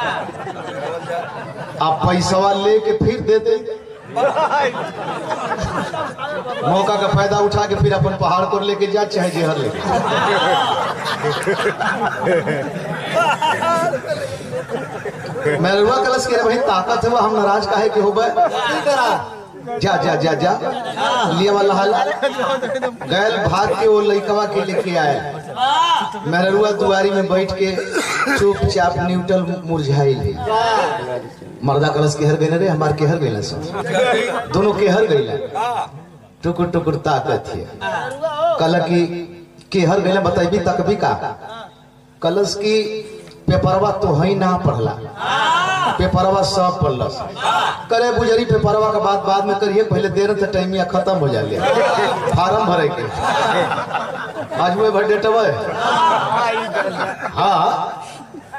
आप पैसवा लेके फिर दे दे। मौका का फ़ायदा उठा के फिर अपन पहाड़ को लेके जा, चाहे जहर लेके। मैं कलश के भाई, ताकत है, वो हम नाराज़ काहे के होबे जा जा जा जा। लिया वाला हाल। गैल भाग के वो लइकवा के लेके आए। मेहरुआ दुआरी में बैठ के चुपचाप न्यूट्रल मुरझाई ली मर्दा कलश के हर गए रे, हमार के हर गए सब दोनों के हर गए टुकुर टुकुर ताकत है। कल की के हर गए बताइबी तक भी का? कलश की पेपरवा तो है ना पढ़ला। पेपरवा सब पढ़लस करे बुजरी पेपरवा का बात बाद में करिए, पहले देर से टाइम या खत्म हो जाए फार्म भरे के। आज वो डेटवा हाँ।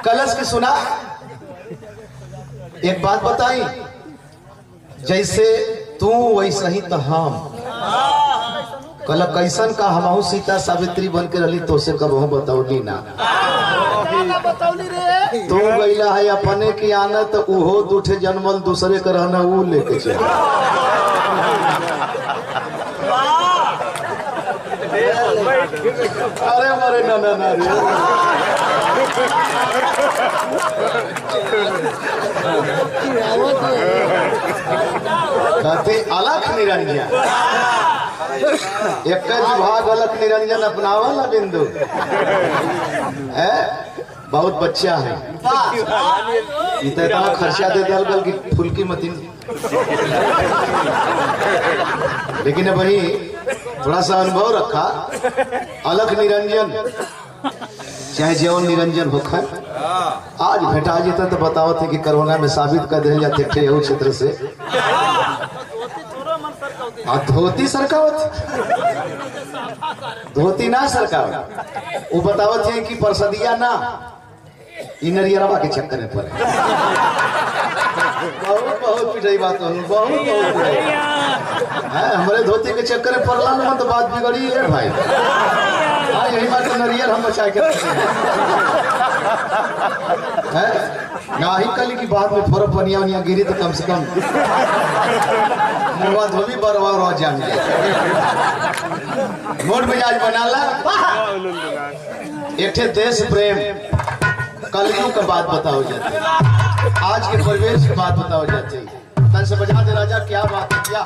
कलश की सुना। एक बात बताई, जैसे तू, वैसे ही तो हम। कल कैसन का हमहू सीता सावित्री बन के रही तो से कब बतौली ना। तू गईला है अपने की आना तो उहो दूठे जन्मल दूसरे का रहना वो लेके चल। अरे अलख निरंजन एक विभाग अलख निरंजन अपनावा ना बिंदु। है? बहुत बच्चा है। इतना इतना खर्चा दे दिया गल कि फुल्की मतीन। लेकिन वही थोड़ा सा अनुभव रखा। अलख निरंजन। चाहे जीवन निरंजन होखा आज भेटा जेता तो बताओ थे कि कोरोना में साबित कर दिया जाते थे एहू क्षेत्र से। आ धोती सरकावत। धोती ना सरकावत। वो बतावत है कि परसदिया ना। इ नरियरवा के चक्कर में पड़े। बहुत बहुत पिटाई बात हो बहुत बहुत पिटाई। है हमारे धोती के चक्कर में पड़ला ना तो बात बिगड़ी है भाई। हाँ यही बात नरियर हम बचा के हैं। है ना ही कल की बात में फोर पनिया उनिया गिरी तो कम से कम मुआ धोबी बरवा रह जान मोट मिजाज बनाला एक देश प्रेम। कलयुग का बात बताओ जाती है। आज के परिवेश की बात बताओ जाती है। तन से बजा दे राजा, क्या बात है, क्या?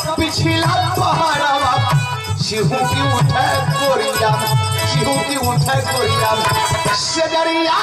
छिला पहाड़वा चिहू की उठे कोरिया चिहू की उठे कोरिया। सजरिया